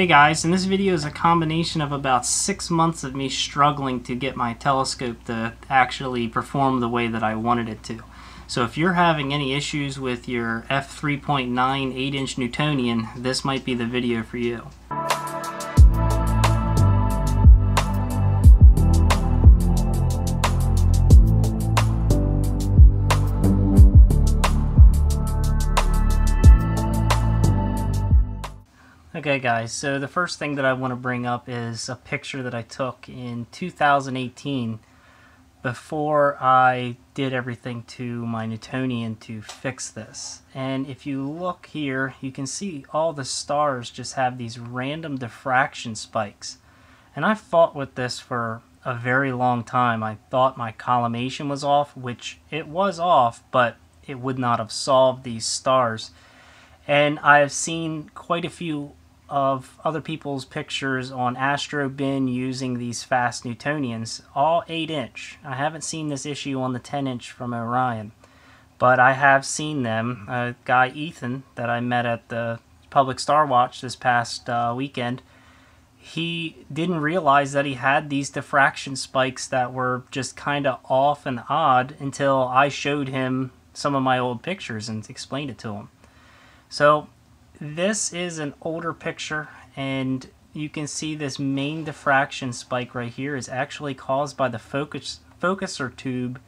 Hey guys, and this video is a combination of about six months of me struggling to get my telescope to actually perform the way that I wanted it to. So if you're having any issues with your f3.9 8-inch Newtonian, this might be the video for you. Okay guys, so the first thing that I want to bring up is a picture that I took in 2018 before I did everything to my Newtonian to fix this. And if you look here, you can see all the stars just have these random diffraction spikes. And I've fought with this for a very long time. I thought my collimation was off, which it was off, but it would not have solved these stars. And I've seen quite a few of other people's pictures on Astrobin using these fast Newtonians, all 8 inch. I haven't seen this issue on the 10 inch from Orion, but I have seen them. A guy, Ethan, that I met at the Public Star Watch this past uh, weekend, he didn't realize that he had these diffraction spikes that were just kind of off and odd until I showed him some of my old pictures and explained it to him. So this is an older picture and you can see this main diffraction spike right here is actually caused by the focus focuser tube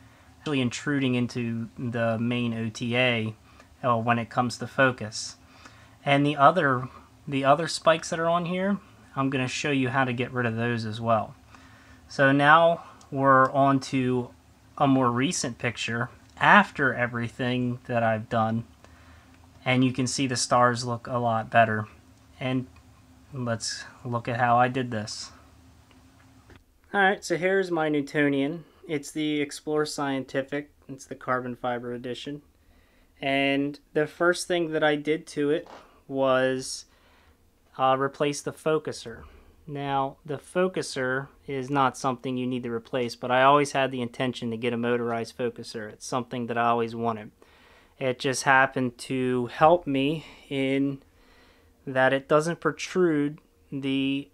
actually intruding into the main OTA uh, when it comes to focus. And the other the other spikes that are on here, I'm going to show you how to get rid of those as well. So now we're on to a more recent picture after everything that I've done and you can see the stars look a lot better. And let's look at how I did this. Alright so here's my Newtonian. It's the Explore Scientific. It's the carbon fiber edition. And the first thing that I did to it was uh, replace the focuser. Now the focuser is not something you need to replace but I always had the intention to get a motorized focuser. It's something that I always wanted it just happened to help me in that it doesn't protrude the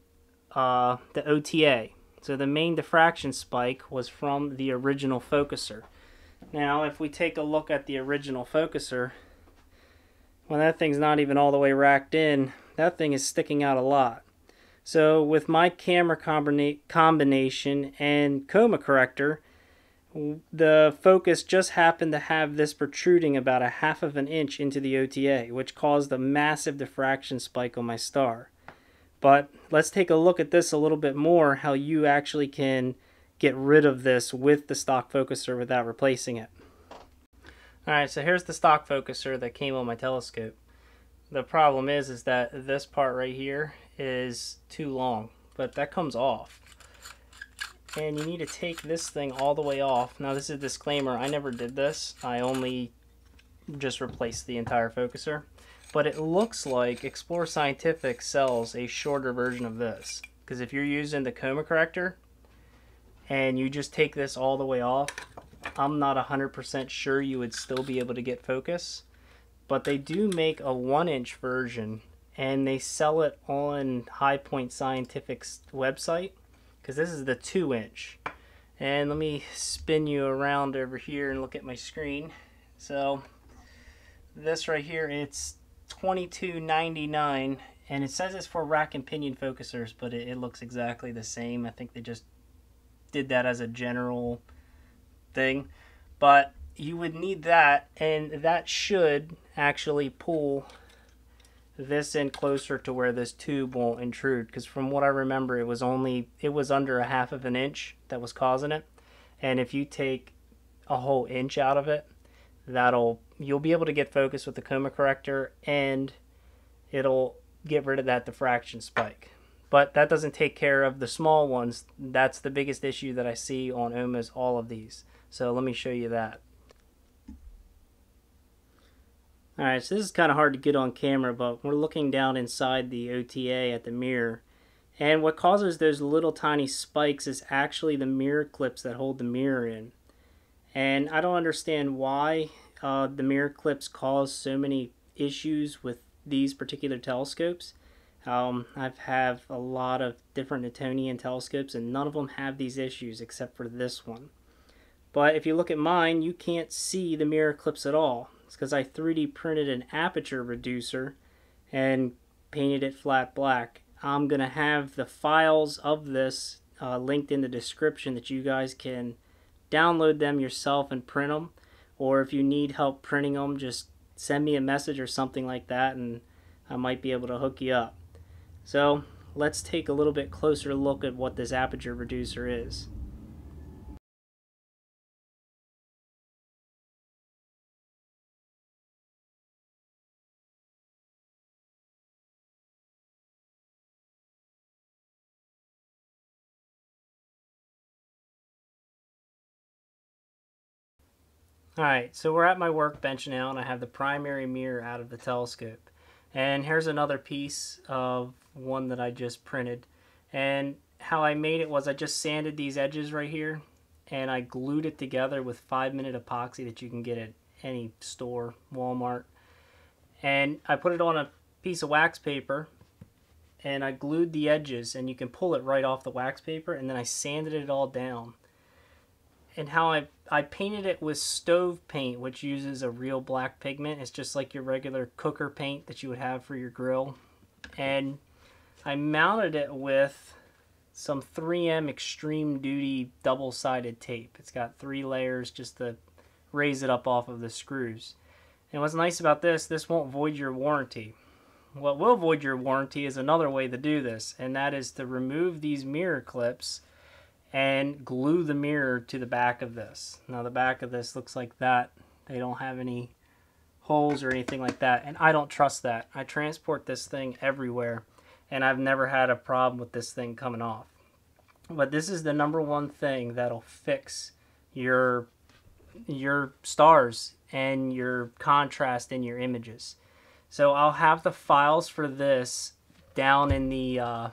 uh, the OTA. So the main diffraction spike was from the original focuser. Now, if we take a look at the original focuser, when that thing's not even all the way racked in, that thing is sticking out a lot. So with my camera combina combination and coma corrector, the focus just happened to have this protruding about a half of an inch into the OTA, which caused a massive diffraction spike on my star. But let's take a look at this a little bit more, how you actually can get rid of this with the stock focuser without replacing it. Alright, so here's the stock focuser that came on my telescope. The problem is, is that this part right here is too long, but that comes off and you need to take this thing all the way off. Now this is a disclaimer, I never did this. I only just replaced the entire focuser. But it looks like Explore Scientific sells a shorter version of this. Because if you're using the coma corrector and you just take this all the way off, I'm not 100% sure you would still be able to get focus. But they do make a 1 inch version and they sell it on High Point Scientific's website because this is the 2 inch. And let me spin you around over here and look at my screen. So this right here, it's 22.99 and it says it's for rack and pinion focusers, but it, it looks exactly the same. I think they just did that as a general thing. But you would need that, and that should actually pull this in closer to where this tube won't intrude because from what I remember it was only it was under a half of an inch that was causing it. And if you take a whole inch out of it that'll you'll be able to get focus with the coma corrector and it'll get rid of that diffraction spike. But that doesn't take care of the small ones. That's the biggest issue that I see on almost all of these. So let me show you that Alright, so this is kind of hard to get on camera, but we're looking down inside the OTA at the mirror. And what causes those little tiny spikes is actually the mirror clips that hold the mirror in. And I don't understand why uh, the mirror clips cause so many issues with these particular telescopes. Um, I have a lot of different Newtonian telescopes and none of them have these issues except for this one. But if you look at mine, you can't see the mirror clips at all. It's because I 3D printed an aperture reducer and painted it flat black. I'm going to have the files of this uh, linked in the description that you guys can download them yourself and print them. Or if you need help printing them, just send me a message or something like that and I might be able to hook you up. So let's take a little bit closer look at what this aperture reducer is. Alright, so we're at my workbench now and I have the primary mirror out of the telescope. And here's another piece of one that I just printed. And how I made it was I just sanded these edges right here and I glued it together with 5 minute epoxy that you can get at any store, Walmart. And I put it on a piece of wax paper and I glued the edges and you can pull it right off the wax paper and then I sanded it all down and how I, I painted it with stove paint, which uses a real black pigment. It's just like your regular cooker paint that you would have for your grill. And I mounted it with some 3M Extreme Duty double-sided tape. It's got three layers just to raise it up off of the screws. And what's nice about this, this won't void your warranty. What will void your warranty is another way to do this, and that is to remove these mirror clips and glue the mirror to the back of this. Now the back of this looks like that. They don't have any holes or anything like that and I don't trust that. I transport this thing everywhere and I've never had a problem with this thing coming off. But this is the number one thing that'll fix your your stars and your contrast in your images. So I'll have the files for this down in the uh,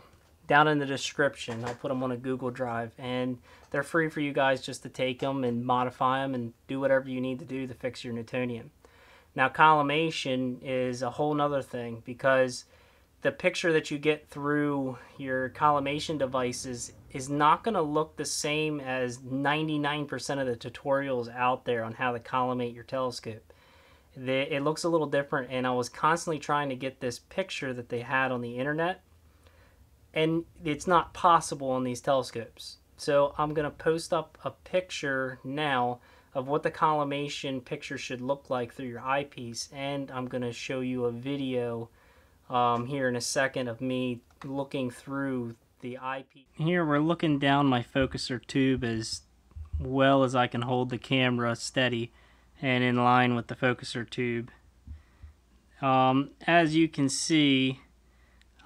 down in the description. I'll put them on a Google Drive, and they're free for you guys just to take them and modify them and do whatever you need to do to fix your Newtonian. Now, collimation is a whole nother thing because the picture that you get through your collimation devices is not going to look the same as 99% of the tutorials out there on how to collimate your telescope. it looks a little different, and I was constantly trying to get this picture that they had on the internet and it's not possible on these telescopes. So I'm going to post up a picture now of what the collimation picture should look like through your eyepiece and I'm going to show you a video um, here in a second of me looking through the eyepiece. Here we're looking down my focuser tube as well as I can hold the camera steady and in line with the focuser tube. Um, as you can see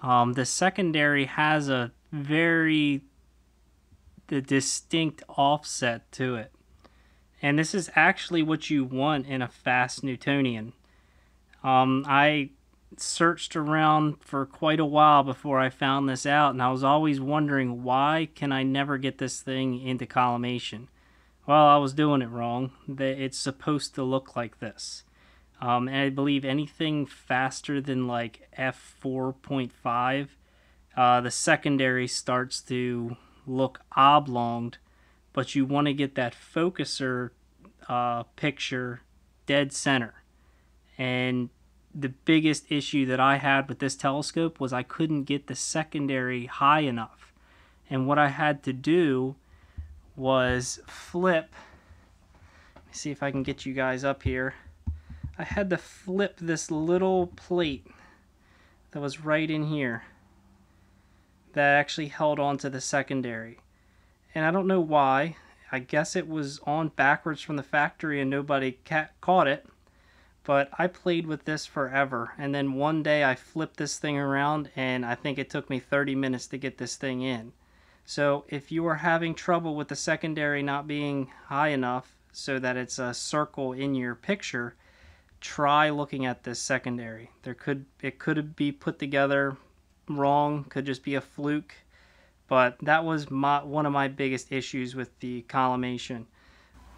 um, the secondary has a very the distinct offset to it. And this is actually what you want in a fast Newtonian. Um, I searched around for quite a while before I found this out, and I was always wondering why can I never get this thing into collimation? Well, I was doing it wrong. That it's supposed to look like this. Um, and I believe anything faster than like f4.5, uh, the secondary starts to look oblonged, but you want to get that focuser uh, picture dead center. And the biggest issue that I had with this telescope was I couldn't get the secondary high enough. And what I had to do was flip. Let me see if I can get you guys up here. I had to flip this little plate that was right in here that actually held on to the secondary. And I don't know why. I guess it was on backwards from the factory and nobody caught it. But I played with this forever. And then one day I flipped this thing around and I think it took me 30 minutes to get this thing in. So if you are having trouble with the secondary not being high enough so that it's a circle in your picture, try looking at this secondary. There could it could be put together wrong, could just be a fluke, but that was my one of my biggest issues with the collimation.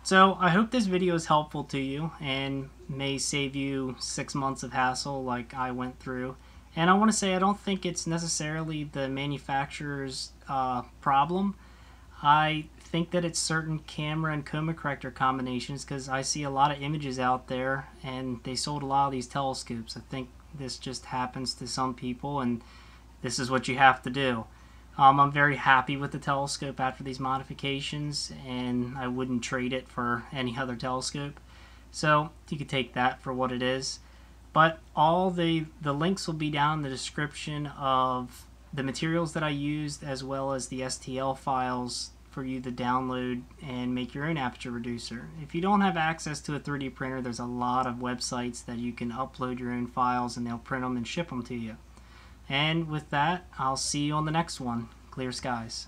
So I hope this video is helpful to you and may save you six months of hassle like I went through. And I want to say I don't think it's necessarily the manufacturer's uh, problem. I think that it's certain camera and coma corrector combinations because I see a lot of images out there and they sold a lot of these telescopes. I think this just happens to some people and this is what you have to do. Um, I'm very happy with the telescope after these modifications and I wouldn't trade it for any other telescope. So you could take that for what it is. But all the, the links will be down in the description of the materials that I used as well as the STL files for you to download and make your own aperture reducer. If you don't have access to a 3D printer, there's a lot of websites that you can upload your own files and they'll print them and ship them to you. And with that, I'll see you on the next one. Clear skies.